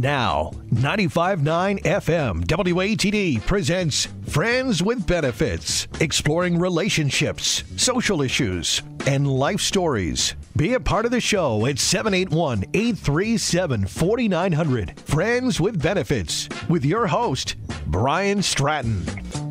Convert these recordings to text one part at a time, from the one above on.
now. 95.9 FM WATD presents Friends with Benefits, exploring relationships, social issues, and life stories. Be a part of the show at 781 837 4900. Friends with Benefits, with your host, Brian Stratton.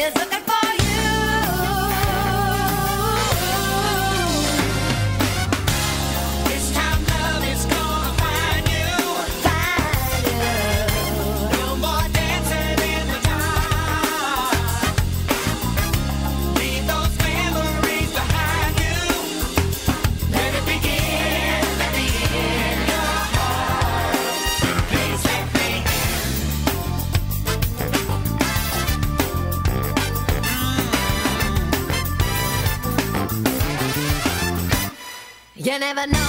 is a never know.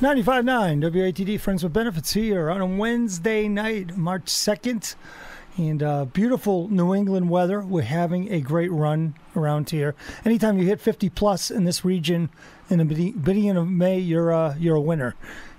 95.9 WATD Friends with Benefits here on a Wednesday night, March 2nd. And uh, beautiful New England weather. We're having a great run around here. Anytime you hit 50 plus in this region in the be- beginning of May, you're, uh, you're a winner.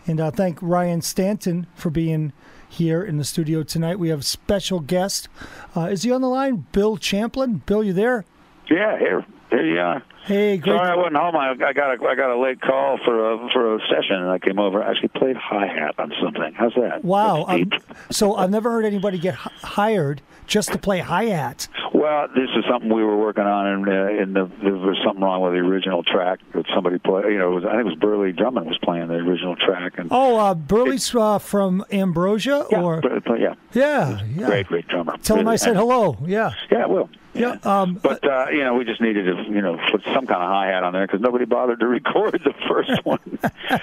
And uh, thank Ryan Stanton for being here in the studio tonight. We have a special guest. Uh, is he on the line? Bill Champlin. Bill, you there? Yeah, here, here you are. Hey, great. Sorry, I wasn't home. I, I got a, I got a late call for a for a session, and I came over. I actually played hi hat on something. How's that? Wow. Um, so I've never heard anybody get h- hired just to play hi hat. Well, this is something we were working on, and uh, in the there was something wrong with the original track that somebody played. You know, it was, I think it was Burleigh Drummond was playing the original track, and Oh, uh, Burleigh's uh, from Ambrosia, yeah, or but, but yeah, yeah, yeah. great, great drummer. Tell him I said hello. Yeah, Yeah, I will. yeah. Um, But uh, you know, we just needed to, you know, put some kind of hi hat on there because nobody bothered to record the first one.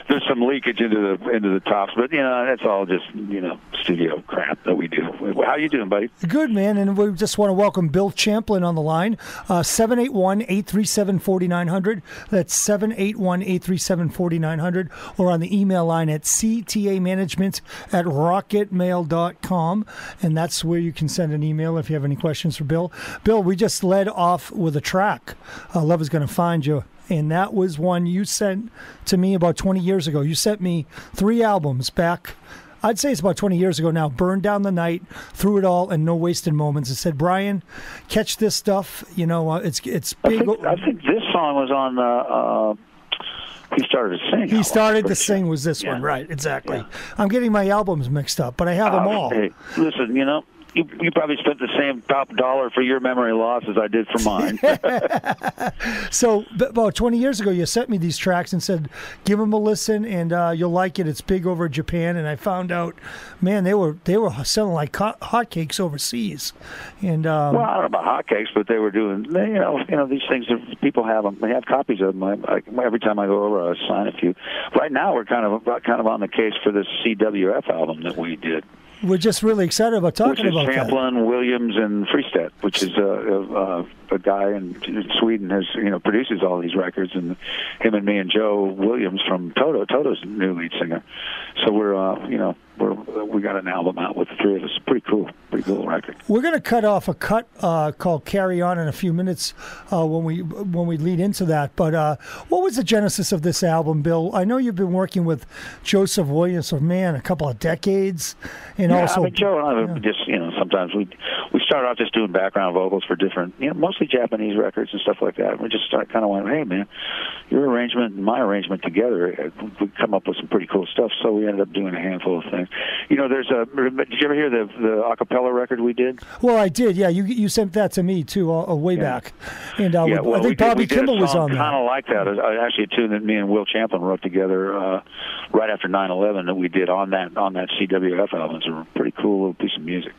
There's some leakage into the into the tops, but you know, that's all just you know studio crap that we do. How you doing, buddy? good man, and we just want to welcome Bill Champlin on the line. Uh, Seven eight one eight three seven forty nine hundred. That's seven eight one eight three seven forty nine hundred, or on the email line at cta management at rocketmail.com. and that's where you can send an email if you have any questions for Bill. Bill, we just led off with a track. Uh, Love is going to find you. And that was one you sent to me about 20 years ago. You sent me three albums back I'd say it's about 20 years ago now. Burned down the night, through it all, and no wasted moments. It said, Brian, catch this stuff. You know, uh, it's it's I big. think, I think this song was on. Uh, uh, he started to sing. he started to sing was this one, right? Exactly. Yeah. I'm getting my albums mixed up, but I have them Uh, all. Hey, listen, you know. You, you probably spent the same top dollar for your memory loss as I did for mine. So about 20 years ago, you sent me these tracks and said, "Give them a listen, and uh, you'll like it. It's big over Japan." And I found out, man, they were they were selling like hot, hotcakes overseas. And um, Well, I don't know about hotcakes, but they were doing. They, you know, you know, these things. People have them. They have copies of them. I, I, every time I go over, I sign a few. Right now, we're kind of kind of on the case for this CWF album that we did, we're just really excited about talking about that. Champlin, Williams, and Friestedt, which is a, a, a, a guy in Sweden has you know produces all these records, and him and me and Joe Williams from Toto. Toto's new lead singer. So we're uh, you know we're we got an album out with the three of us. Pretty cool, pretty cool record. We're going to cut off a cut uh, called "Carry On" in a few minutes uh, when we when we lead into that. But uh, what was the genesis of this album, Bill? I know you've been working with Joseph Williams for man a couple of decades, and Yeah, also I mean, Joe and I just you know sometimes we we start off just doing background vocals for different you know mostly Japanese records and stuff like that. We just start kind of went, hey man, your arrangement and my arrangement together, uh, we come up with some pretty cool stuff. So we ended up doing a handful of things. You know, there's a. Did you ever hear the the acapella record we did? well, I did. Yeah, you you sent that to me too, uh, way back, and uh, yeah, well, I think we Bobby did Kimball was on kind of like that. Actually, a tune that me and Will Champlin wrote together uh, right after 9/11 that we did on that on that CWF album. It's a pretty cool little piece of music.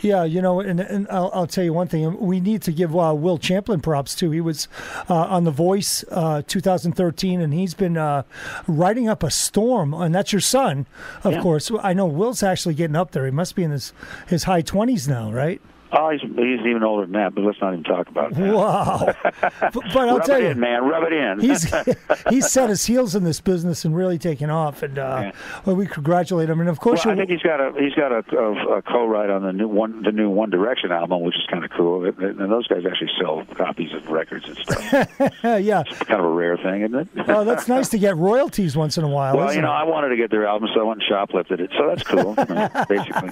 Yeah, you know, and, and I'll, I'll tell you one thing. We need to give uh, Will Champlin props too. He was uh, on The Voice uh, 2013, and he's been uh, riding up a storm. And that's your son, of Yeah. course. I know Will's actually getting up there. He must be in his, his high 20s now, right? Oh, he's, he's even older than that, but let's not even talk about that. Wow. but, but I'll Rub tell it you. in, man. Rub it in. He's he's set his heels in this business and really taken off, and uh, Yeah. well, we congratulate him. And of well, course, I think he's got a he's got a, a, a co-write on the new one the new One Direction album, which is kind of cool. And and those guys actually sell copies of records and stuff. yeah. kind of a rare thing, isn't it? well, that's nice to get royalties once in a while. Well, you know, it? I wanted to get their album, so I went and shoplifted it. So that's cool. you know, basically,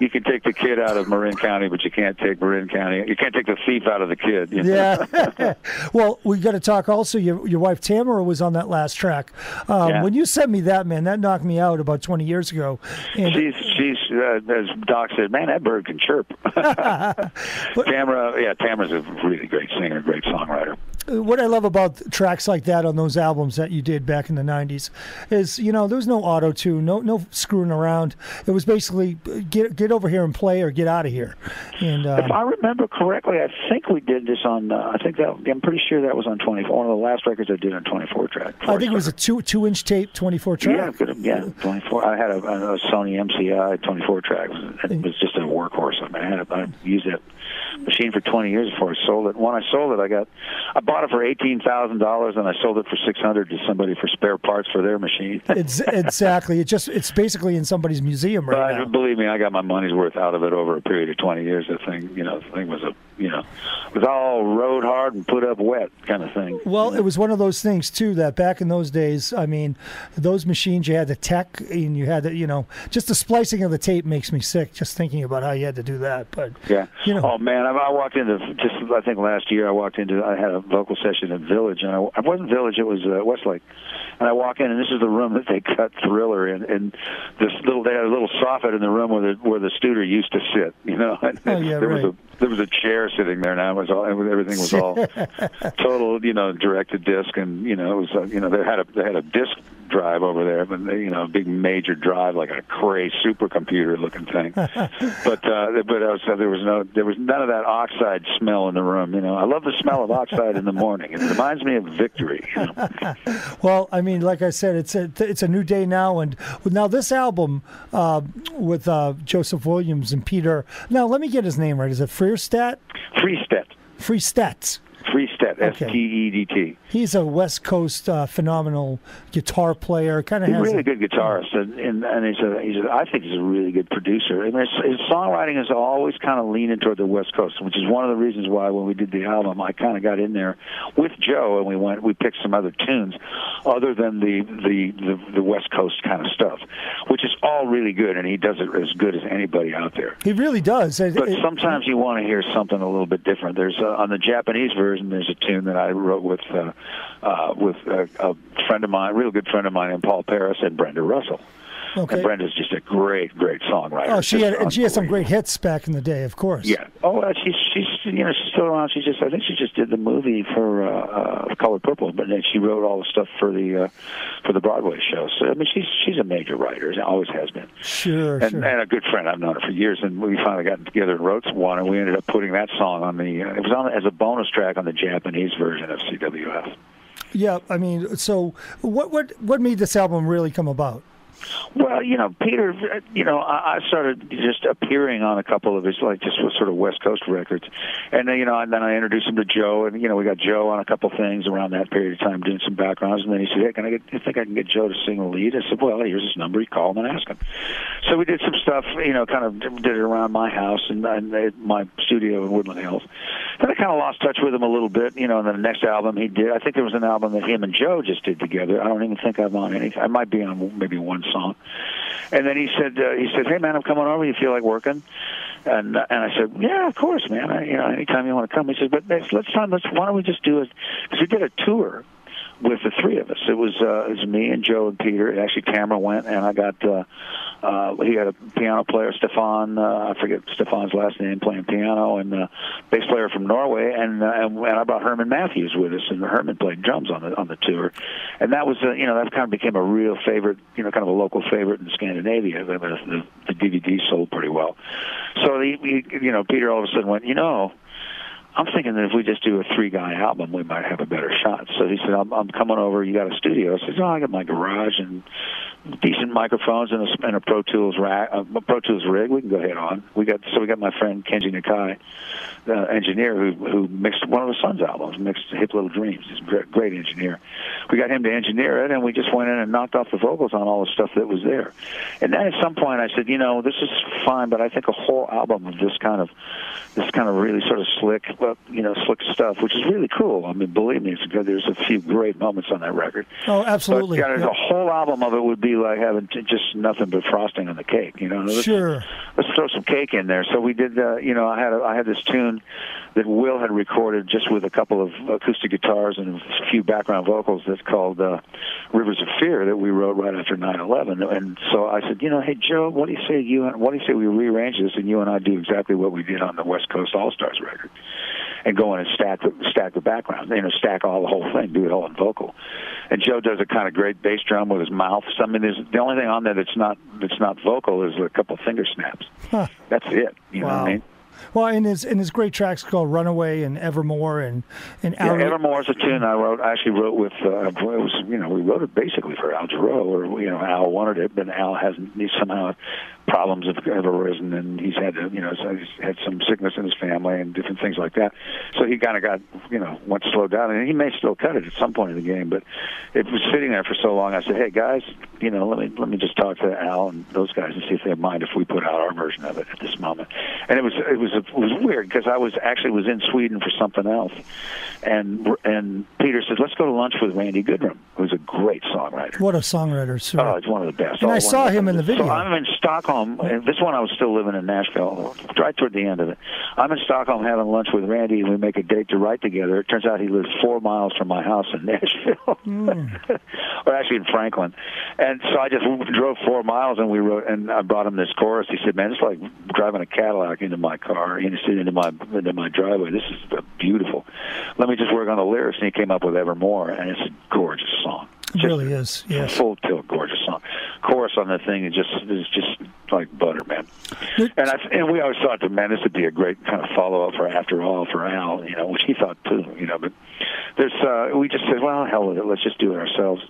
you can take the kid out of Marin County, but you can't take Marin County. You can't take the thief out of the kid. you know? Yeah. well, we got to talk also. Your your wife Tamara was on that last track. Um, Yeah. When you sent me that, man, that knocked me out about 20 years ago. And She's she's uh, as Doc said, man, that bird can chirp. Tamara, yeah, Tamara's a really great singer, great songwriter. What I love about tracks like that on those albums that you did back in the 90s is, you know, there was no auto tune, no no screwing around. It was basically get get over here and play or get out of here. And If uh, I remember correctly, I think we did this on. Uh, I think that I'm pretty sure that was on 24. One of the last records I did on 24 track. I think it was a two two inch tape, 24 track. Yeah, yeah, 24. I had a, a Sony MCI 24 track. It was just a workhorse. I mean, I, had a, I used it machine for 20 years before I sold it. When I sold it, I got I bought it for eighteen thousand dollars, and I sold it for six hundred to somebody for spare parts for their machine. It's, exactly. It just it's basically in somebody's museum right But now. believe me, I got my money's worth out of it over a period of 20 years. The thing, you know, the thing was a, you know, it was all rode hard and put up wet kind of thing. Well, it was one of those things too that back in those days, I mean, those machines you had the tech and you had the, you know, just the splicing of the tape makes me sick just thinking about how you had to do that. But Yeah. you know, Oh man, I, I walked into just I think last year I walked into I had a vocal session at Village and I, I wasn't Village it was uh, Westlake, and I walk in and this is the room that they cut Thriller in and this little they had a little soffit in the room where the where the Studer used to sit. You know, And Oh, yeah, there right. was a there was a chair sitting there now. It was all everything was all total you know directed disc and you know it was uh, you know they had a they had a disc drive over there, but you know, a big major drive like a cray supercomputer looking thing. but uh, but I was, there was no there was none of that oxide smell in the room. You know, I love the smell of oxide in the morning. It reminds me of victory. You know? Well, I mean, like I said, it's a it's a new day now, and now this album uh, with uh, Joseph Williams and Peter. Now, let me get his name right. Is it Freestat? Freestet, Freestat. Freestet, S. T E D T. He's a West Coast uh, phenomenal guitar player. Kind of He's a really a- good guitarist, and, and and he's a he's a, I think he's a really good producer. I mean, his, his songwriting is always kind of leaning toward the West Coast, which is one of the reasons why when we did the album, I kind of got in there with Joe, and we went we picked some other tunes, other than the the the, the West Coast kind of stuff, which is all really good, and he does it as good as anybody out there. He really does. But it- sometimes you want to hear something a little bit different. There's uh, on the Japanese version. There's a tune that I wrote with uh, uh, with a, a friend of mine, a real good friend of mine, named Paul Paris and Brenda Russell. Okay. And Brenda's just a great, great songwriter. oh, she had and she had some great hits back in the day, of course. Yeah. Oh, uh, she's you know she's still around. She just I think she just did the movie for uh, uh, Color Purple, but then she wrote all the stuff for the uh, for the Broadway show. So I mean she's she's a major writer. She always has been. Sure, and, sure. and a good friend. I've known her for years, and we finally got together and wrote one, and we ended up putting that song on the. Uh, it was on as a bonus track on the Japanese version of CWF. yeah, I mean, so what what what made this album really come about? Well, you know, Peter, you know, I, I started just appearing on a couple of his, like, just sort of West Coast records. And then, you know, and then I introduced him to Joe, and, you know, we got Joe on a couple things around that period of time doing some backgrounds. And then he said, hey, can I get, you think I can get Joe to sing a lead? I said, well, here's his number. You call him and ask him. So we did some stuff, you know, kind of did it around my house and, and my studio in Woodland Hills. Then I kind of lost touch with him a little bit, you know, and then the next album he did, I think there was an album that him and Joe just did together. I don't even think I'm on anything. I might be on maybe one song. And then he said, uh, he said, "Hey man, I'm coming over. You feel like working?" And and I said, "Yeah, of course, man. I, you know, anytime you want to come." He said, "But let's let's time. Let's why don't we just do it? Because we did a tour." With the three of us, it was uh, it was me and Joe and Peter. Actually, Cameron went, and I got uh, uh, he had a piano player, Stefan. Uh, I forget Stefan's last name, playing piano, and uh, bass player from Norway, and, uh, and and I brought Herman Matthews with us, and Herman played drums on the on the tour, and that was uh, you know that kind of became a real favorite, you know, kind of a local favorite in Scandinavia. The, the, the DVD sold pretty well, so he, he, you know Peter all of a sudden went, you know. I'm thinking that if we just do a three guy album, we might have a better shot. So he said, I'm, I'm coming over. You got a studio? I said, Oh, I got my garage and decent microphones and a, and a Pro Tools rack, uh, Pro Tools rig. We can go ahead on. We got so we got my friend Kenji Nakai, uh, engineer who who mixed one of the Sons albums, mixed Hip Little Dreams. He's a great, great engineer. We got him to engineer it, and we just went in and knocked off the vocals on all the stuff that was there. And then at some point, I said, you know, this is fine, but I think a whole album of this kind of this kind of really sort of slick, you know, slick stuff, which is really cool. I mean, believe me, it's good. There's a few great moments on that record. Oh, absolutely. But, yeah, Yeah. the whole album of it would be having t- just nothing but frosting on the cake. You know, Let's- Sure. Let's throw some cake in there. So we did. Uh, you know, I had a, I had this tune that Will had recorded just with a couple of acoustic guitars and a few background vocals. That's called uh, "Rivers of Fear" that we wrote right after 9/11. And so I said, you know, hey Joe, what do you say you and what do you say we rearrange this and you and I do exactly what we did on the West Coast All Stars record, and go in and stack the stack the background. You know, stack all the whole thing, do it all in vocal. And Joe does a kind of great bass drum with his mouth. So, I mean, there's the only thing on there that's not that's not vocal is a couple finger snaps. That's it. You know what I mean? Well, in his in his great tracks called "Runaway" and "Evermore" and and Yeah, Our- Evermore's a tune I wrote. I actually wrote with. Uh, it was you know we wrote it basically for Al Jarreau, or you know Al wanted it, but Al hasn't. He somehow problems have, have arisen, and he's had to, you know, so he's had some sickness in his family and different things like that. So he kind of got, you know, went slowed down, and he may still cut it at some point in the game. But it was sitting there for so long. I said, "Hey guys, you know, let me let me just talk to Al and those guys and see if they mind if we put out our version of it at this moment." And it was it was it was weird because I was actually was in Sweden for something else, and and Peter said, "Let's go to lunch with Randy Goodrum, who's a great songwriter." What a songwriter, sir. Oh, it's one of the best. And Oh, I saw him in the video. So I'm in Stockholm. and This one I was still living in Nashville, right toward the end of it. I'm in Stockholm having lunch with Randy, and we make a date to write together. It turns out he lives four miles from my house in Nashville, Hmm. or actually in Franklin. And so I just drove four miles, and we wrote. And I brought him this chorus. He said, "Man, it's like driving a Cadillac into my car, into into my into my driveway. This is beautiful. Let me just work on the lyrics." And he came up with Evermore, and it's a gorgeous song. it really is. Yes. Full tilt, gorgeous song. Chorus on the thing is just is just like butter, man. And I and we always thought that man, this would be a great kind of follow up for After All for Al, you know, which he thought too, you know. But there's uh, we just said, well, hell with it, let's just do it ourselves.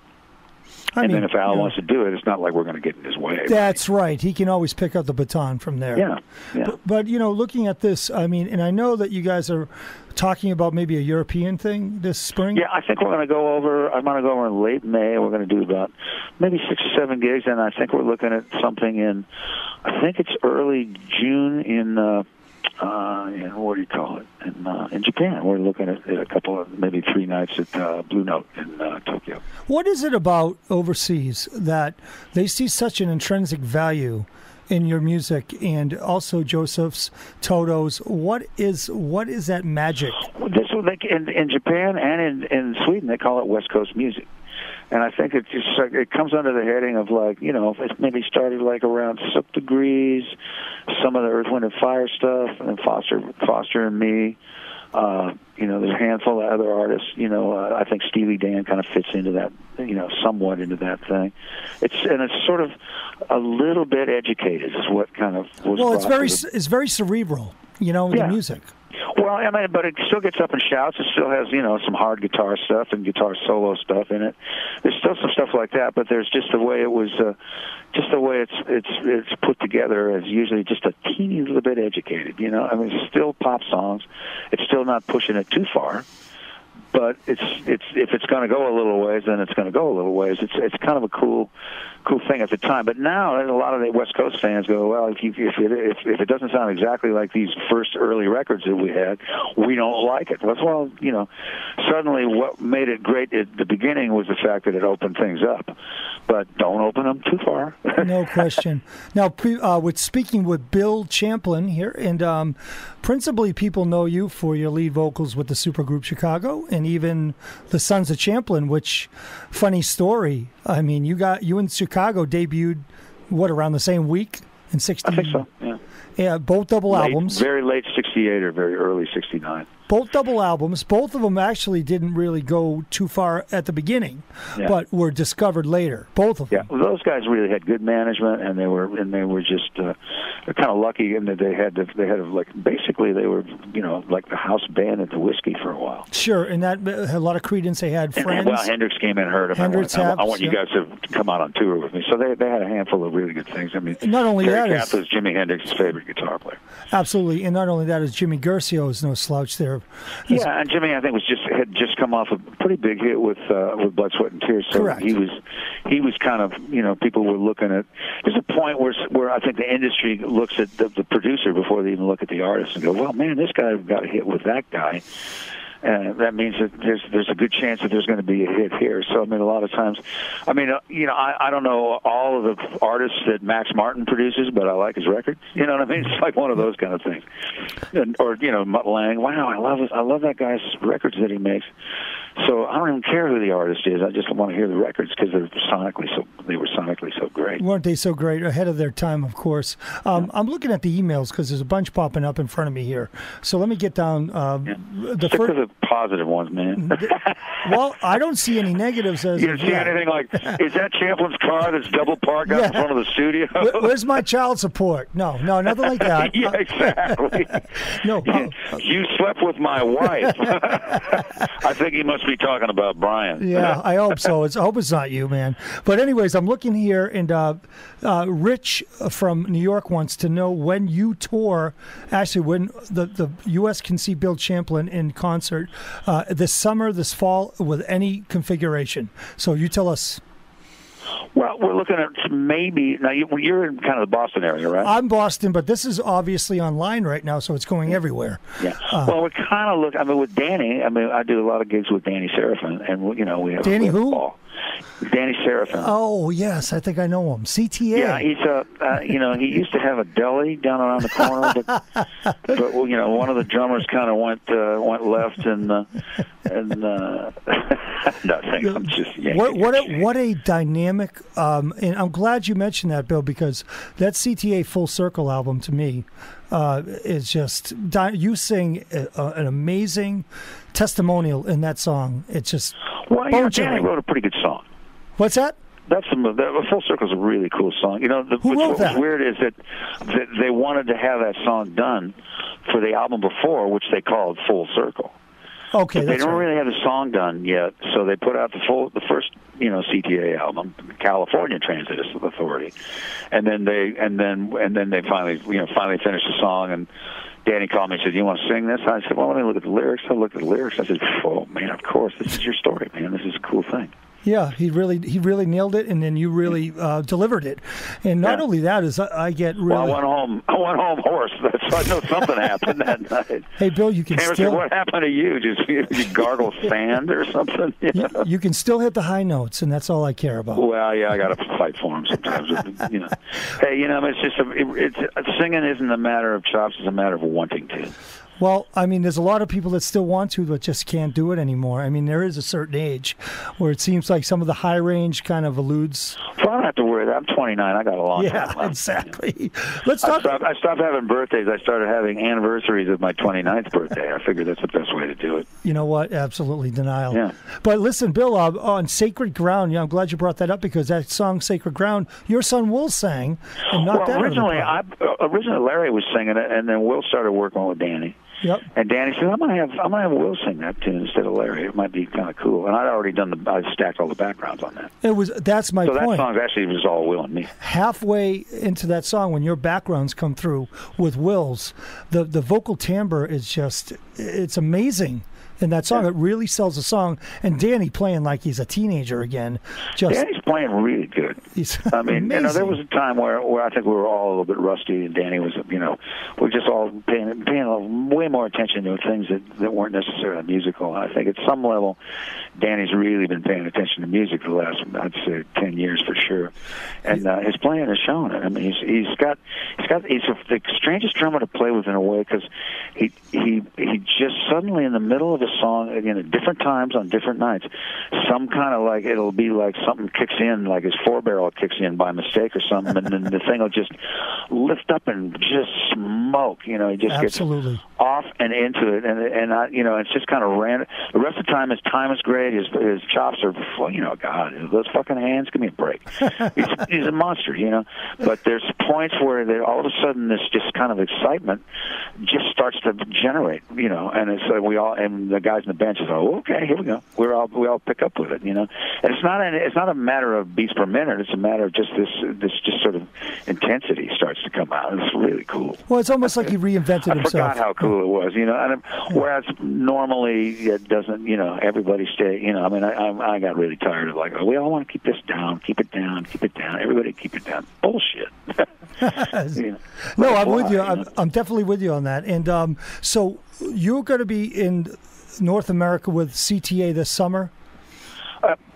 I and mean, then if Al wants to do it, it's not like we're going to get in his way. That's right. He can always pick up the baton from there. Yeah, yeah. But, but you know, looking at this, I mean, and I know that you guys are talking about maybe a European thing this spring. Yeah, I think we're going to go over. I'm going to go over in late May. We're going to do about maybe six or seven gigs, and I think we're looking at something in. I think it's early June in. Uh, uh, in what do you call it? In uh, in Japan, we're looking at, at a couple of maybe three nights at uh, Blue Note in uh, Tokyo. What is it about overseas that they see such an intrinsic value in your music and also Joseph's, Toto's? What is what is that magic? This one, they, in in Japan and in in Sweden, they call it West Coast music. And I think it just it comes under the heading of like you know it maybe started like around Sook Degrees, some of the Earth Wind and Fire stuff, and then Foster Foster and me. Uh, you know, there's a handful of other artists. You know, uh, I think Steely Dan kind of fits into that. You know, somewhat into that thing. It's and it's sort of a little bit educated is what kind of was. Well, it's very the- it's very cerebral. You know, Yeah. the music. Well, I mean, but it still gets up and shouts. It still has, you know, some hard guitar stuff and guitar solo stuff in it. There's still some stuff like that, but there's just the way it was, uh, just the way it's it's it's put together is usually just a teeny little bit educated. You know, I mean, it's still pop songs. It's still not pushing it too far, but it's it's if it's going to go a little ways, then it's going to go a little ways. It's it's kind of a cool cool thing at the time. But now a lot of the West Coast fans go, well, if you, if it if, if it doesn't sound exactly like these first early records that we had, we don't like it. Well, well, you know, suddenly what made it great at the beginning was the fact that it opened things up. But don't open them too far. No question. Now, pre- uh, with speaking with Bill Champlin here, and um, principally people know you for your lead vocals with the supergroup Chicago, and even the Sons of Champlin. Which, funny story. I mean, you got you in Chicago debuted what around the same week in '60. I think so. Yeah. Yeah, both double Late- albums. very late '68 or very early '69. Both double albums. Both of them actually didn't really go too far at the beginning, Yeah. but were discovered later. Both of Yeah, well, those guys really had good management, and they were and they were just uh, kind of lucky in that they had to, they had like basically they were you know like the house band at the whiskey for a while. Sure, and that uh, a lot of credence. They had And, friends. well, Hendrix came in and heard them. Hendrix I, want, I want you guys to come out on tour with me. So they they had a handful of really good things. I mean, Not only Terry that is- Kath was Jimi Hendrix's favorite guitar player. Absolutely, and not only that is Jimmy Guercio is no slouch there. He's- Yeah, and Jimmy, I think was just had just come off a pretty big hit with uh, with Blood, Sweat, and Tears. So Correct. he was he was kind of you know people were looking at. There's a point where where I think the industry looks at the, the producer before they even look at the artist and go, well, man, this guy got hit with that guy. Uh, that means that there's there's a good chance that there's going to be a hit here. So I mean, a lot of times, I mean, uh, you know, I, I don't know all of the artists that Max Martin produces, but I like his records. You know what I mean? It's like one of those kind of things. And, or you know, Mutt Lange. Wow, I love I love that guy's records that he makes. So I don't even care who the artist is. I just want to hear the records because they're sonically so they were sonically so great. Weren't they so great? Ahead of their time, of course. Um, I'm looking at the emails because there's a bunch popping up in front of me here. So let me get down uh, the Stick first. with the positive ones, man. Well, I don't see any negatives as you see yet. anything like, is that Champlin's car that's double parked out in front of the studio? Where- Where's my child support? No, no, nothing like that. yeah, Uh, exactly. no, uh, you slept with my wife. I think he must be talking about Brian. Yeah, I hope so. It's, I hope it's not you, man. But anyways, I'm looking here, and uh, uh, Rich from New York wants to know when you tour. Actually, when the the U.S. can see Bill Champlin in concert uh, this summer, this fall, with any configuration. So you tell us. Well, we're looking at maybe now. You, you're in kind of the Boston area, right? I'm Boston, but this is obviously online right now, so it's going everywhere. yeah. Uh, well, we're kind of looking. I mean, with Danny. I mean, I do a lot of gigs with Danny Seraphine, and you know, we have Danny who? ball. Danny Seraphine. Oh yes, I think I know him. CTA. Yeah, he's a uh, you know he used to have a deli down around the corner, but but you know one of the drummers kind of went uh, went left and uh, and uh, nothing. I'm just What what a, what a dynamic um, and I'm glad you mentioned that Bill because that CTA Full Circle album to me uh, is just di- you sing a, a, an amazing testimonial in that song. It's just Well, you know. Danny wrote a pretty good song. What's that? That's the, the Full Circle's a really cool song. You know, the, Who what's, wrote what that? was weird is that, that they wanted to have that song done for the album before, which they called Full Circle. Okay, they don't right. really have the song done yet, so they put out the full, the first, you know, CTA album, California Transit Authority, and then they, and then, and then they finally, you know, finally finished the song, and Danny called me and said, "You want to sing this?" I said, "Well, let me look at the lyrics." I looked at the lyrics. I said, "Oh man, of course, this is your story, man. This is a cool thing." Yeah, he really he really nailed it, and then you really uh, delivered it. And not Yeah. only that is I, I get really. Well, I went home. I went home hoarse. So I know something happened that night. hey Bill, you can Cameron still "What happened to you? Just you, you gargle sand or something?" You you, know? you can still hit the high notes, and that's all I care about. Well, yeah, I got to fight for him sometimes. you know, hey, you know, it's just a, it, it's singing isn't a matter of chops; it's a matter of wanting to. Well, I mean, there's a lot of people that still want to, but just can't do it anymore. I mean, there is a certain age where it seems like some of the high range kind of eludes. So I don't have to worry. I'm 29. I got a long Yeah, time left. exactly. Let's I talk. stopped, I stopped having birthdays. I started having anniversaries of my 29th birthday. I figured that's the best way to do it. You know what? Absolutely denial. Yeah. But listen, Bill, uh, on Sacred Ground, yeah, I'm glad you brought that up because that song, Sacred Ground, your son Will sang and that well, the originally, I uh, originally Larry was singing it, and then Will started working with Danny. Yep. And Danny said, "I'm gonna have I'm gonna have Will sing that tune instead of Larry. It might be kind of cool." And I'd already done the I stacked all the backgrounds on that. It was. That's my So that song actually was all Will and me. halfway into that song when your backgrounds come through with Will's, the the vocal timbre is just it's amazing in that song. It really sells the song. And Danny playing like he's a teenager again. Just Danny's playing really good. he's I mean, you know, there was a time where where I think we were all a little bit rusty, and Danny was, you know, we were just all paying paying a, way more attention to things that that weren't necessarily musical. I think at some level, Danny's really been paying attention to music for the last, I'd say, ten years for sure. And uh, his playing has shown it. I mean, he's he's got he's got he's a, the strangest drummer to play with in a way because he he he just suddenly in the middle of a song again at different times on different nights, some kind of like it'll be like something kicks in, like his four barrel kicks in by mistake or something, and then the thing will just lift up and just smoke. You know, he just Absolutely. gets off and into it, and and I, you know, it's just kind of random. The rest of the time, his time is great. His his chops are, you know, God, those fucking hands. Give me a break. he's, he's a monster, you know. But there's points where there, all of a sudden this just kind of excitement just starts to generate, you know. And it's like we all and the guys in the bench is, oh, okay, here we go. We're all we all pick up with it, you know. And it's not an, it's not a matter of beats per minute. It's a matter of just this this just sort of intensity starts to come out. It's really cool. well, it's almost like he reinvented I himself. forgot how cool it was, you know. And whereas normally it doesn't, you know, everybody stay, you know. I mean, I I, I got really tired of like, oh, we all want to keep this down, keep it down, keep it down. Everybody keep it down. Bullshit. You know, No, I'm with you. I'm, I'm definitely with you on that. And um, so you're going to be in North America with CTA this summer.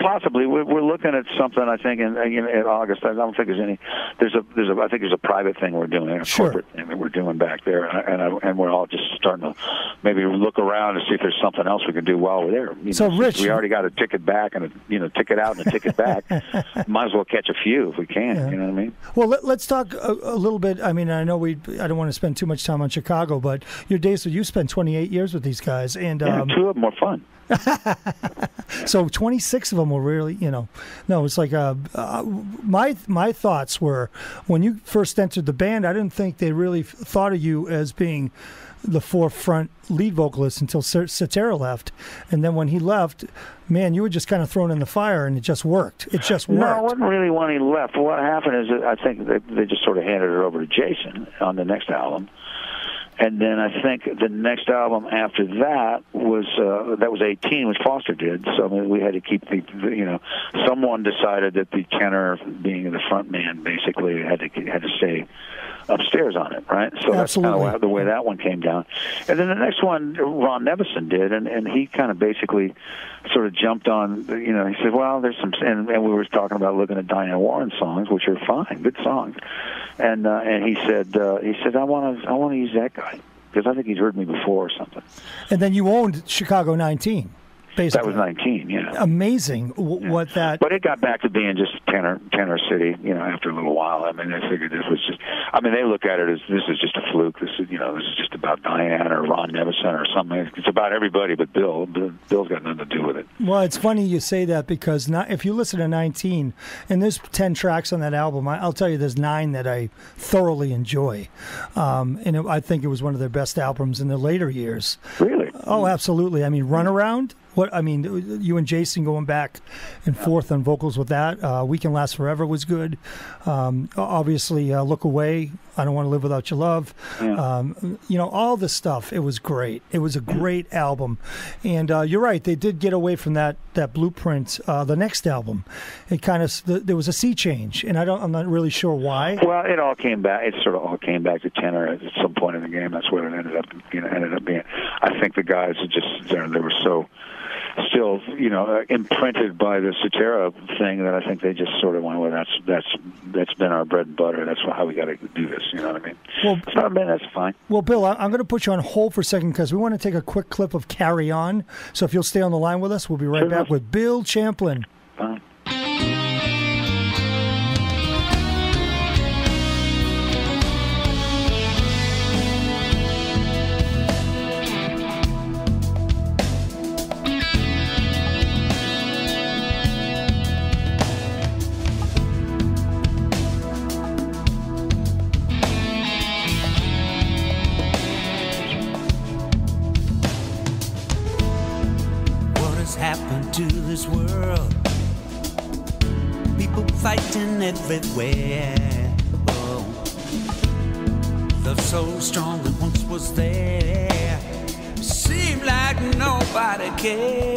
Possibly, we're, we're looking at something. I think in, in, in August. I don't think there's any. There's a. There's a. I think there's a private thing we're doing, a Sure. corporate thing that we're doing back there, and I, and, I, and we're all just starting to maybe look around and see if there's something else we can do while we're there. You So, know, Rich- we already got a ticket back and a you know ticket out and a ticket back. Might as well catch a few if we can. You know what I mean? Well, let, let's talk a, a little bit. I mean, I know we. I don't want to spend too much time on Chicago, but your days. So you spent 28 years with these guys, and Yeah, um, two of them were fun. so 26 of them were really, you know, no, it's like uh, uh, my my thoughts were when you first entered the band, I didn't think they really f- thought of you as being the forefront lead vocalist until Sa- Cetera left, and then when he left, man, you were just kind of thrown in the fire, and it just worked. It just worked. No, it wasn't really when he left. What happened is I think they, they just sort of handed it over to Jason on the next album. And then I think the next album after that was uh, that was 18, which Foster did. So I mean, we had to keep the, the you know someone decided that the tenor, being the front man, basically had to had to stay upstairs on it, right? So that's kind of the way that one came down. And then the next one, Ron Nevison did, and and he kind of basically sort of jumped on. You know, he said, "Well, there's some," and, and we were talking about looking at Diane Warren songs, which are fine, good songs. And uh, and he said, uh, he said, "I want to, I want to use that guy." Because I think he's heard me before or something. And then you owned Chicago 19, basically. That was 19, yeah. Amazing w- what that. But it got back to being just tenor, tenor city. You know, after a little while. I mean, they figured this was just. I mean, they look at it as this is just a fluke. This is, you know, this is just about Diane or Ron Nevison or something. It's about everybody but Bill. Bill- Bill's got nothing to do with it. Well, it's funny you say that because not, if you listen to 19, and there's 10 tracks on that album, I, I'll tell you there's nine that I thoroughly enjoy. Um, and it, I think it was one of their best albums in the later years. Really? Oh, absolutely. I mean, Runaround. What I mean, you and Jason going back and forth on vocals with that. Uh, we Can Last Forever was good. Um, obviously, uh, Look Away. I don't want to live without your love. Um, you know, all this stuff. It was great. It was a great album, and uh, you're right. They did get away from that that blueprint. Uh, the next album, it kind of the, there was a sea change, and I don't. I'm not really sure why. Well, it all came back. It sort of all came back to tenor at some point in the game. That's what it ended up. You know, ended up being. I think the guys just they were so still, you know, uh, imprinted by the Cetera thing that I think they just sort of went, well, that's that's that's been our bread and butter. That's how we got to do this. You know what I mean? Well- it's not been. That's fine. Well, Bill, I'm going to put you on hold for a second because we want to take a quick clip of Carry On. So if you'll stay on the line with us, we'll be right Sure. back with Bill Champlin. Fine. Nobody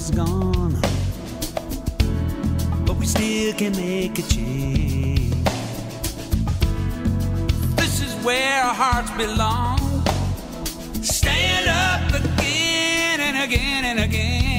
is gone, but we still can make a change. This is where our hearts belong. Stand up again and again and again.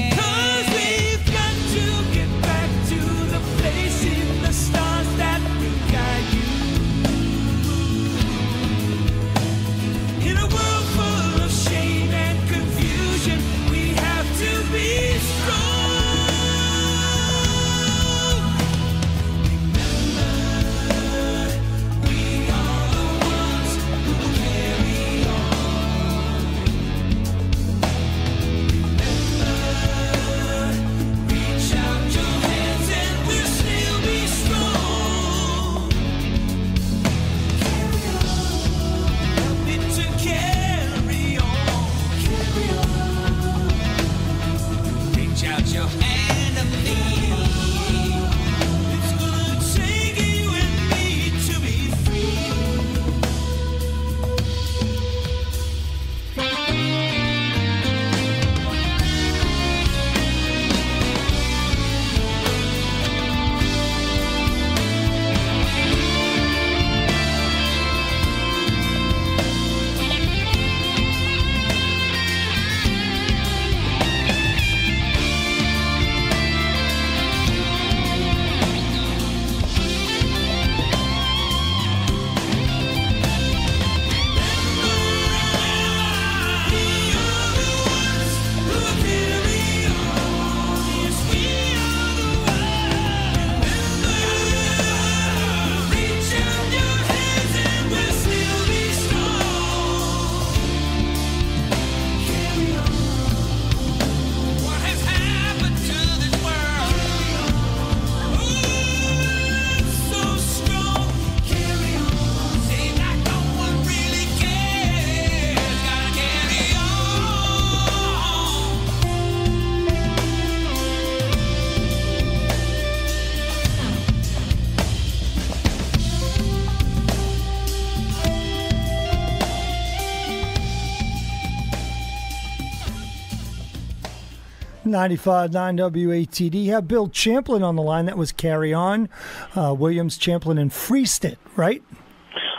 95.9 WATD. Have Bill Champlin on the line. That was Carry On. Uh, Williams, Champlin, and Friestedt, right?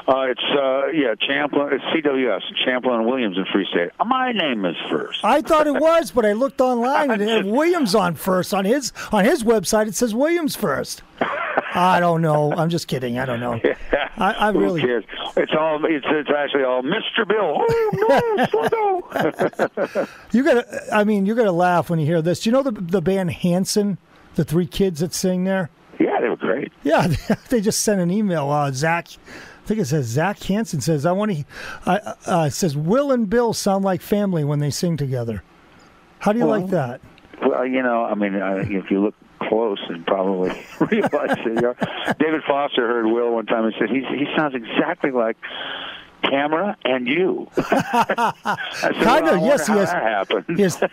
Uh, it's uh, yeah, Champlin. It's CWS, Champlin and Williams in Friestedt. My name is first. I thought it was, but I looked online and it had Williams on first. On his on his website, it says Williams first. I don't know. I'm just kidding. I don't know. I, I Who really. cares? It's all. It's, it's actually all Mr. Bill. Oh no, slow you gotta. I mean, you're gonna laugh when you hear this. Do you know the the band Hanson? The three kids that sing there. yeah, they were great. Yeah, they just sent an email. Uh, Zach, I think it says Zach Hanson says I want to. Uh, uh, says Will and Bill sound like family when they sing together. How do you like that? Well, you know, I mean, uh, if you look close and probably realize. You know, David Foster heard Will one time and said he's, he sounds exactly like Tamara and you. Said, Kind well, of. Yes, he has. that. He has.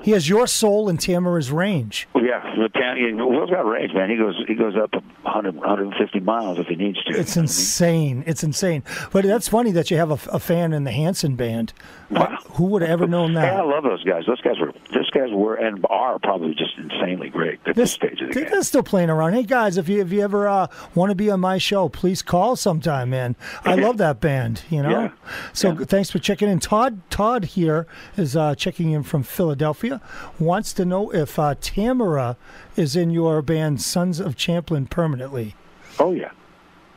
He has your soul and Tamara's range. Yeah, the Tam- yeah, Will's got range, man. He goes he goes up 100, 150 miles if he needs to. It's You I mean? insane. It's insane. But that's funny that you have a, a fan in the Hanson band. Uh, who would have ever known Hey, I love those guys. Those guys were those guys were and are probably just insanely great at this, stage of the game. they're still playing around. Hey guys, if you if you ever uh, want to be on my show, please call sometime, man. I love that band. You know. Yeah. So Yeah. thanks for checking in. Todd Todd here is uh, checking in from Philadelphia. Wants to know if uh, Tamara is in your band Sons of Champlin permanently. Oh yeah.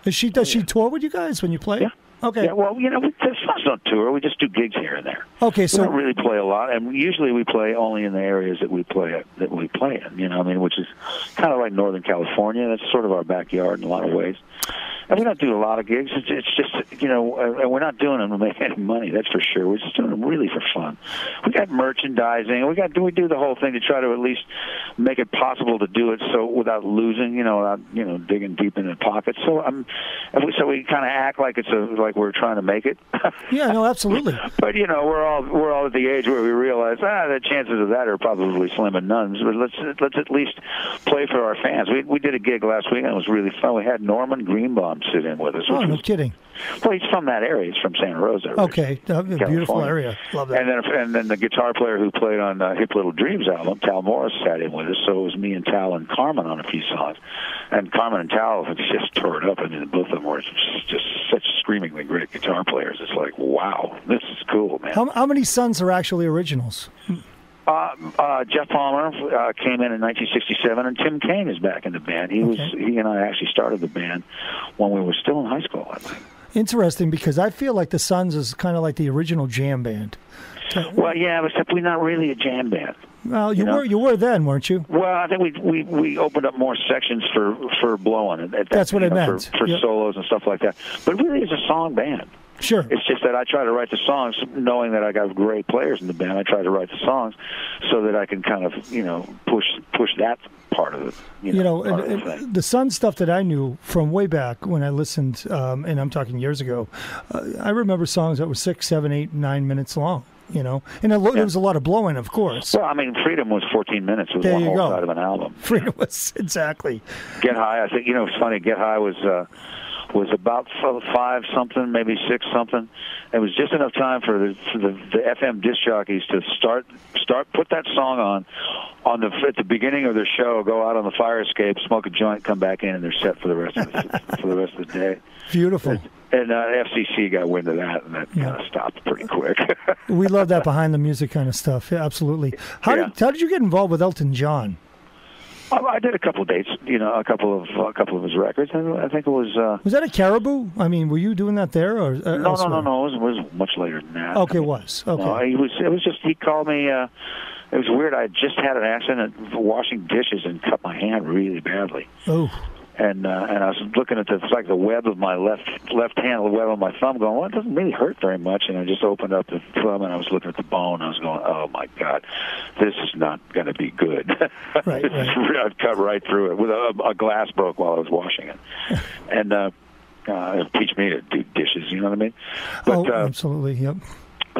Is she does she tour with you guys when you play? Yeah. Okay. Yeah, well, you know, we, the Sons don't tour. We just do gigs here and there. Okay, so we don't really play a lot, and usually we play only in the areas that we play that we play in. You know, I mean, which is kind of like Northern California. That's sort of our backyard in a lot of ways. And we don't do a lot of gigs. It's, it's just, you know, and we're not doing them to make any money. That's for sure. We're just doing them really for fun. We got merchandising. We got do we do the whole thing to try to at least make it possible to do it so without losing, you know, without you know digging deep in the pockets. So I'm, and we, so we kind of act like it's a like we're trying to make it. yeah, no, absolutely. But you know, we're all we're all at the age where we realize ah, the chances of that are probably slim and none. But let's let's at least play for our fans. We we did a gig last week and it was really fun. We had Norman Greenbaum sit in with us. Oh, no was, kidding. well, he's from that area. He's from Santa Rosa. Okay, beautiful area. Love that. And then, and then the guitar player who played on uh, Hip Little Dreams album, Tal Morris, sat in with us. So it was me and Tal and Carmen on a few songs. And Carmen and Tal have just tore it up. I mean, both of them were just, just such screamingly great guitar players. It's like, wow, this is cool, man. How, how many sons are actually originals? Uh, uh, Geoff Palmer uh, came in in 1967, and Tim Cain is back in the band. He was he and I actually started the band when we were still in high school. I think. Interesting because I feel like the Sons is kind of like the original jam band. Well, yeah, except we're not really a jam band. Well, you You know? were you were then, weren't you? Well, I think we we we opened up more sections for for blowing. That, That's what know, meant. for, for Yep. solos and stuff like that. But really, it's a song band. Sure. It's just that I try to write the songs, knowing that I got great players in the band. I try to write the songs so that I can kind of you know push push that part of it. You know, you know, part and, the the Sun stuff that I knew from way back when I listened, um, and I'm talking years ago. Uh, I remember songs that were six, seven, eight, nine minutes long. You know, and a lo- there was a lot of blowing, of course. Well, I mean, Freedom was 14 minutes. It was There one you whole go. side of an album. Freedom was exactly. Get High, I think, you know, it's funny. Get High was uh, was about five something, maybe six something. It was just enough time for the for the, the FM disc jockeys to start start put that song on on the at the beginning of their show. Go out on the fire escape, smoke a joint, come back in, and they're set for the rest of the, for the rest of the day. Beautiful. And uh, FCC got wind of that, and that Yeah. kind of stopped pretty quick. we love that behind the music kind of stuff. Yeah, absolutely. How Yeah. did how did you get involved with Elton John? I I did a couple of dates, you know, a couple of a couple of his records, and I think it was. Uh, Was that a Caribou? I mean, were you doing that there or uh, No, no, elsewhere? no, no. It was, it was much later than that. Okay, it was. Okay. No, he was. It was just he called me. uh It was weird. I had just had an accident washing dishes and cut my hand really badly. oh, And uh, and I was looking at the it's like the web of my left left hand, the web of my thumb, going, well, it doesn't really hurt very much. And I just opened up the thumb and I was looking at the bone. I was going, oh my god, this is not going to be good. Right, right. I'd cut right through it with a, a glass broke while I was washing it, and. uh uh, teach me to do dishes, you know what I mean? But oh, absolutely. Yep.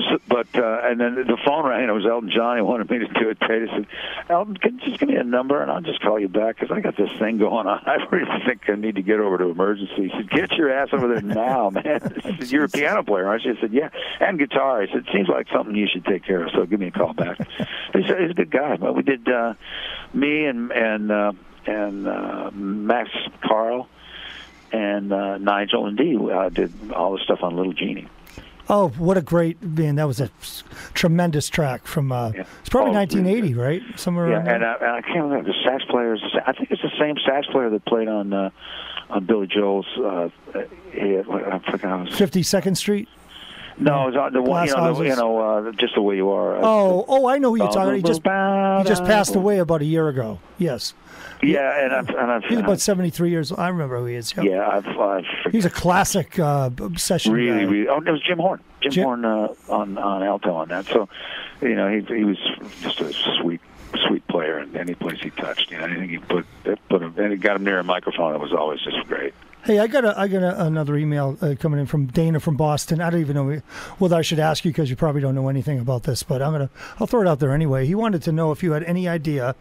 So, but uh, and then the phone rang. and It was Elton John. He wanted me to do it. Tate said, "Elton, can you just give me a number and I'll just call you back because I got this thing going on. I really think I need to get over to emergency." He said, "Get your ass over there now, man. He said, You're a piano player, aren't you?" I said, "Yeah, and guitar." He said, "It seems like something you should take care of. So give me a call back." he said, "He's a good guy." But we did uh, me and and uh, and uh, Max Carl and uh, Nigel and Dee uh, did all the stuff on Little Jeannie. Oh, what a great man! That was a tremendous track from. Uh, Yeah. It's probably Oh, 1980, right? Somewhere Yeah, and I, and I can't remember the sax player. Is the I think it's the same sax player that played on uh, on Billy Joel's. Uh, hit. I forgot. how 52nd Street. No, it was on the one. You know, the, you know, uh, just the way you are. Uh, Oh, oh, I know who you're talking about. He just he just passed away about a year ago. Yes, Yeah, and I've, and I've, he's about 73 years. old. I remember who he is. Yep. yeah, I've, I've He's a classic uh, b- session really, guy. really. Oh, it was Jim Horn. Jim, Jim- Horn uh, on on alto on that. So, you know, he he was just a sweet sweet player in any place he touched. You know, anything he put put him and he got him near a microphone. It was always just great. Hey, I got a, I got a, another email uh, coming in from Dana from Boston. I don't even know whether I should ask you because you probably don't know anything about this, but I'm gonna I'll throw it out there anyway. He wanted to know if you had any idea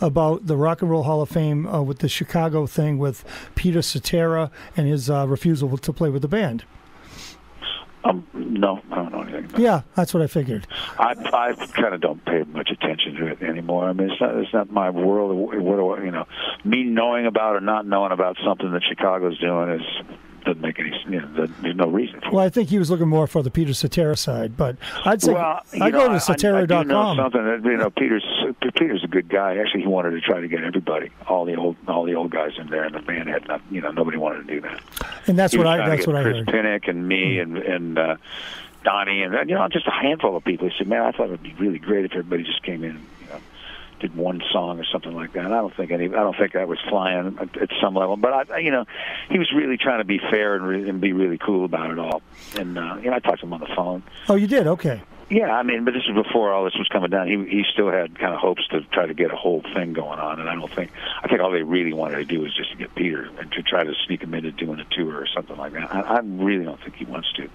about the Rock and Roll Hall of Fame uh, with the Chicago thing with Peter Cetera and his uh, refusal to play with the band. Um, no, I don't know anything. About Yeah, that's what I figured. I I kind of don't pay much attention to it anymore. I mean, it's not it's not my world. What do I, you know? Me knowing about or not knowing about something that Chicago's doing is doesn't make any. You know, there- there's no reason for. it. Well, I think he was looking more for the Peter Cetera side, but I'd say well, I know, go to I, I, I do know something that you know. Peter's Peter's a good guy. Actually, he wanted to try to get everybody, all the old all the old guys in there, and the band had not. You know, nobody wanted to do that. And that's he what I that's what I Chris heard. Pinnick and me and and uh, Donnie and you know just a handful of people. He said, "Man, I thought it would be really great if everybody just came in, and, you know, did one song or something like that." I don't think any. I don't think that was flying at, at some level, but I, you know, he was really trying to be fair and, re- and be really cool about it all. And uh, you know, I talked to him on the phone. Oh, you did? Okay. Yeah, I mean, but this is before all this was coming down. He he still had kind of hopes to try to get a whole thing going on, and I don't think I think all they really wanted to do was just to get Peter and to try to sneak him into doing a tour or something like that. I, I really don't think he wants to.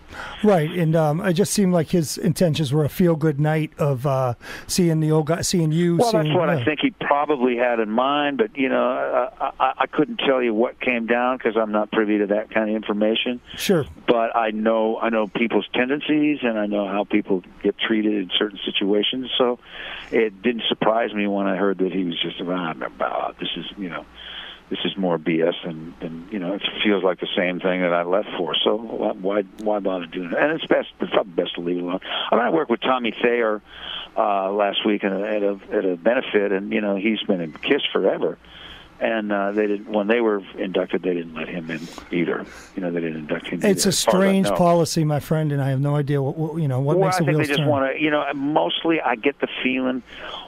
Right, and um, it just seemed like his intentions were a feel-good night of uh, seeing the old guy, seeing you. Well, seeing, that's what yeah. I think he probably had in mind, but you know, I, I, I couldn't tell you what came down because I'm not privy to that kind of information. Sure. But I know I know people's tendencies, and I know how people get treated in certain situations. So it didn't surprise me when I heard that he was just around about this is you know. This is more BS than, than you know. It feels like the same thing that I left for. So why why, why bother doing it? And it's best. It's probably best to leave it alone. I mean, I worked with Tommy Thayer uh, last week at a, at a at a benefit, and you know he's been in Kiss forever. And uh, they didn't when they were inducted, they didn't let him in either. You know, they didn't induct him. It's either, a as far as I strange policy, my friend, and I have no idea what, what you know what well, makes I think they just want to, you know, mostly I get the feeling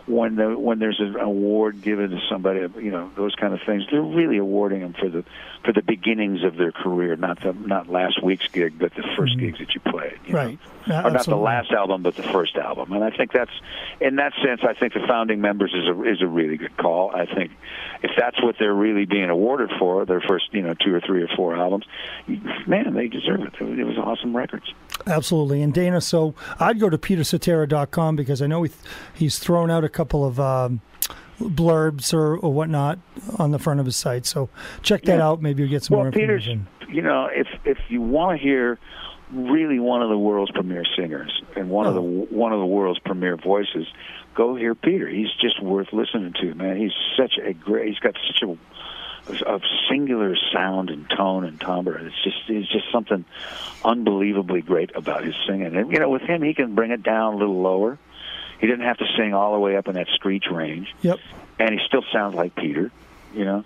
when the when there's an award given to somebody, you know, those kind of things. They're really awarding them for the for the beginnings of their career, not the not last week's gig, but the 1st gigs that you played. you know? Mm-hmm. Right. Yeah, or not the last album, but the first album. And I think that's, in that sense, I think the founding members is a is a really good call. I think if that's what they're really being awarded for, their first, you know, two or three or four albums, man, they deserve it. It was awesome records. Absolutely. And Dana, so I'd go to petercetera.com because I know he, he's thrown out a couple of um, blurbs or, or whatnot on the front of his site. So check that Yeah. out. Maybe you'll get some well, more Peter's, information. you know, if if you want to hear really one of the world's premier singers and one of the Oh. one of the world's premier voices, go hear Peter. He's just worth listening to, man. He's such a great. He's got such a a singular sound and tone and timbre. It's just it's just something unbelievably great about his singing. And you know, with him, he can bring it down a little lower. He didn't have to sing all the way up in that screech range Yep. and he still sounds like Peter, you know,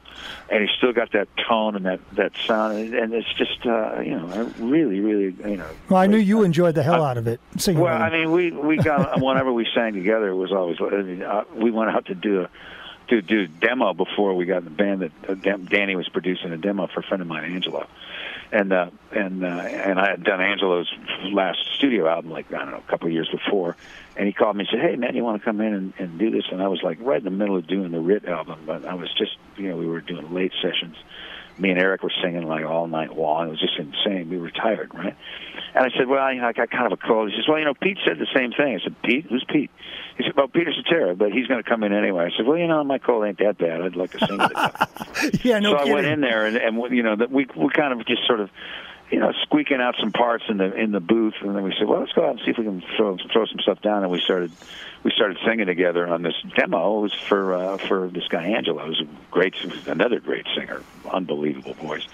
and he's still got that tone and that that sound, and, and it's just uh, you know really really you know. Well, I knew you enjoyed the hell out of it. Singing Well, I mean, we we got whenever we sang together, it was always I mean, uh, we went out to do a to do a demo before we got in the band. That uh, Danny was producing a demo for a friend of mine, Angelo, and uh, and uh, and I had done Angelo's last studio album like I don't know a couple of years before, and he called me and said, "Hey man, you want to come in and, and do this?" And I was like right in the middle of doing the Rit album, but I was just you know we were doing late sessions me and Eric were singing like all night long. It was just insane. We were tired, right? And I said, well, I, I got kind of a cold. He says, well, you know, Pete said the same thing. I said, Pete? Who's Pete? He said, well, Peter Cetera, but he's going to come in anyway. I said, well, you know, my cold ain't that bad. I'd like to sing it. yeah, no so kidding. I went in there, and, and you know, that we we kind of just sort of, you know, squeaking out some parts in the in the booth, and then we said, well, let's go out and see if we can throw throw some stuff down, and we started we started singing together on this demo. It was for uh, for this guy Angelo, who's a great, another great singer, unbelievable voice.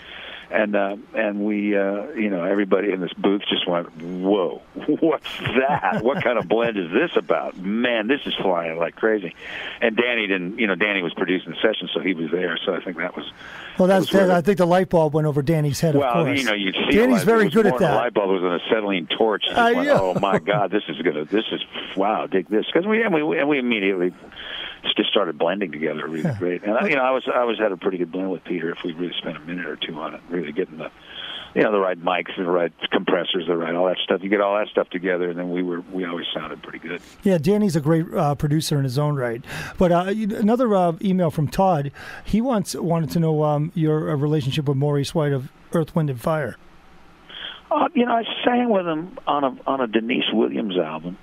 And uh, and we, uh, you know, everybody in this booth just went, "Whoa, what's that? what kind of blend is this about? Man, this is flying like crazy." And Danny didn't, you know, Danny was producing the session, so he was there. So I think that was well, that's that was that, I think the light bulb went over Danny's head. well, of course. you know, you see Danny's like, very good at that. light bulb was an acetylene torch. I went, know. oh my God, this is gonna, this is wow, dig this, because we and we and we immediately just started blending together really great. And I- you know, I was I was had a pretty good blend with Peter if we really spent a minute or two on it, really getting the. You know the right mics, the right compressors, the right all that stuff. You get all that stuff together, and then we were we always sounded pretty good. Yeah, Danny's a great uh, producer in his own right. But uh, another uh, email from Todd. He wants wanted to know um, your uh, relationship with Maurice White of Earth, Wind and Fire. Uh, you know, I sang with him on a on a Deniece Williams album,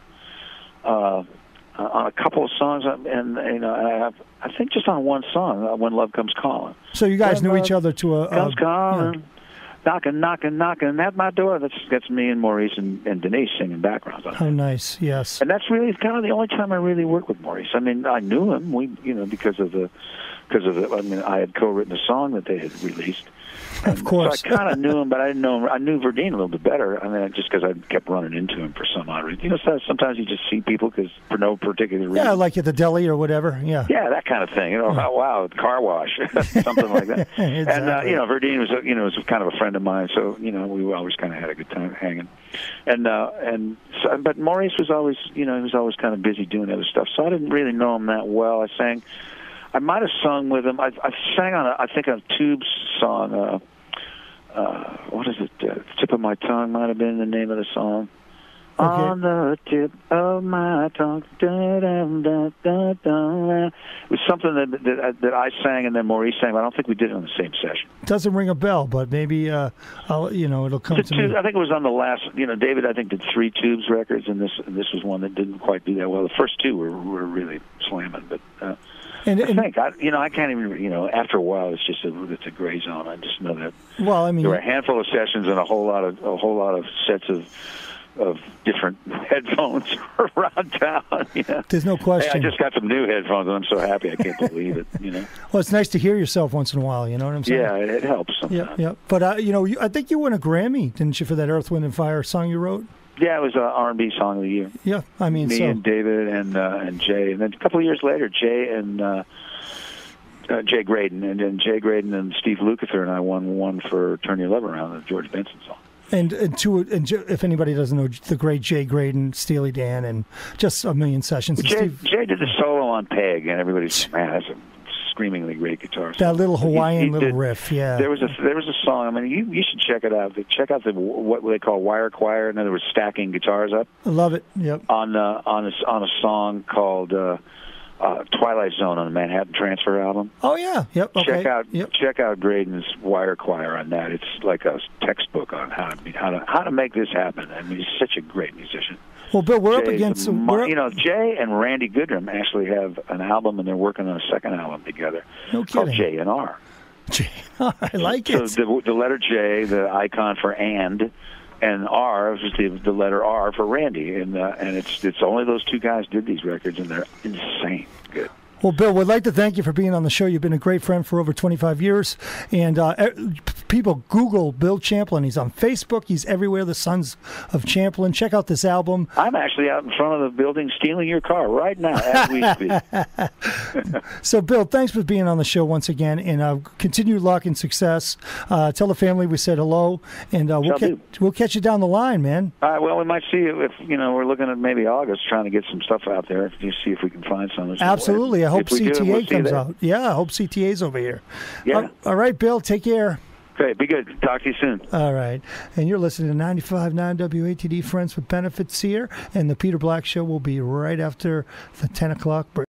uh, on a couple of songs, uh, and you know, I have I think just on one song, uh, "When Love Comes Calling." So you guys When knew each other to a. a Comes calling, yeah. knocking, knocking, knocking at my door. That's that's me and Maurice and, and Deniece singing backgrounds on it. Nice, yes. And that's really kind of the only time I really worked with Maurice. I mean, I knew him. We, you know, because of the, because of the. I mean, I had co-written a song that they had released. Of course. So I kind of knew him, but I didn't know him. I knew Verdine a little bit better. I mean, just because I kept running into him for some odd reason. You know, so- sometimes you just see people because for no particular reason. Yeah, like at the deli or whatever. Yeah. Yeah, that kind of thing. You know, oh, wow, car wash, something like that. And uh, you know, Verdine was, you know, was kind of a friend of mine, so you know, we always kind of had a good time hanging. And uh, and so, but Maurice was always, you know, he was always kind of busy doing other stuff, so I didn't really know him that well. I sang, I might have sung with him. I, I sang on, a, I think, a Tubes song. Uh, uh, what is it? Uh, Tip of My Tongue might have been the name of the song. On the tip of my tongue, da, da, da, da, da. it was something that that, I- that I sang and then Maurice sang. But I don't think we did it on the same session. Doesn't ring a bell, but maybe uh, I'll, you know it'll come The to me. I think it was on the last. You know, David, I think did three tubes records, and this and this was one that didn't quite do that well. The first two were were really slamming, but. Uh, And, I and think I, you know, I can't even, you know, after a while, it's just a, it's a gray zone. I just know that well, I mean, there were a handful of sessions and a whole lot of a whole lot of sets of of different headphones around town. You know? There's no Hey, I just got some new headphones and I'm so happy I can't believe it. You know? well, it's nice to hear yourself once in a while. You know what I'm saying? Yeah, it, it helps Yeah, yeah. But uh, you know, you, I think you won a Grammy, didn't you, for that Earth, Wind and Fire song you wrote? Yeah, it was an R&B song of the year. Yeah, I mean, Me so and David and uh, and Jay, and then a couple of years later, Jay and uh, uh, Jay Graydon, and then Jay Graydon and Steve Lukather and I won one for "Turn Your Love Around," the George Benson song. and and two and if anybody doesn't know the great Jay Graydon, Steely Dan, and just a million sessions. Jay, Steve, Jay did the solo on Peg, and everybody's man, that's a screamingly great guitar. that solo." little He- he Hawaiian little did- riff, yeah. There was a there was a song. I mean, you you should check it out. Check out the what they call wire choir. In other words, stacking guitars up I love it. Yep. on uh, on a, on a song called uh, uh, Twilight Zone on the Manhattan Transfer album. Oh yeah. Yep. Okay. Check out Yep. check out Graydon's wire choir on that. It's like a textbook on how to how to how to make this happen. I mean, he's such a great musician. Well, Bill, we're up against. we're up- you know Jay and Randy Goodrum actually have an album, and they're working on a second album together No called kidding. J and R. I like So it. the, the letter J, the icon for and, and R is the, the letter R for Randy, and uh, and it's it's only those two guys did these records, and they're insane. Well, Bill, we'd like to thank you for being on the show. You've been a great friend for over 25 years. And uh, people Google Bill Champlin. He's on Facebook. He's everywhere. The Sons of Champlin. Check out this album. I'm actually out in front of the building stealing your car right now as we speak. So, Bill, thanks for being on the show once again. And uh, continued luck and success. Uh, tell the family we said hello. And uh, we'll, ca- we'll catch you down the line, man. All right, well, we might see you if you know we're looking at maybe August, trying to get some stuff out there. To see if we can find some. Absolutely. I hope we do, CTA we'll comes out. Yeah, I hope CTA's over here. Yeah. Uh, all right, Bill, take care. Okay, be good. Talk to you soon. All right. And you're listening to 95.9 WATD Friends with Benefits here. And the Peter Black Show will be right after the 10 o'clock break.